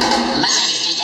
Magic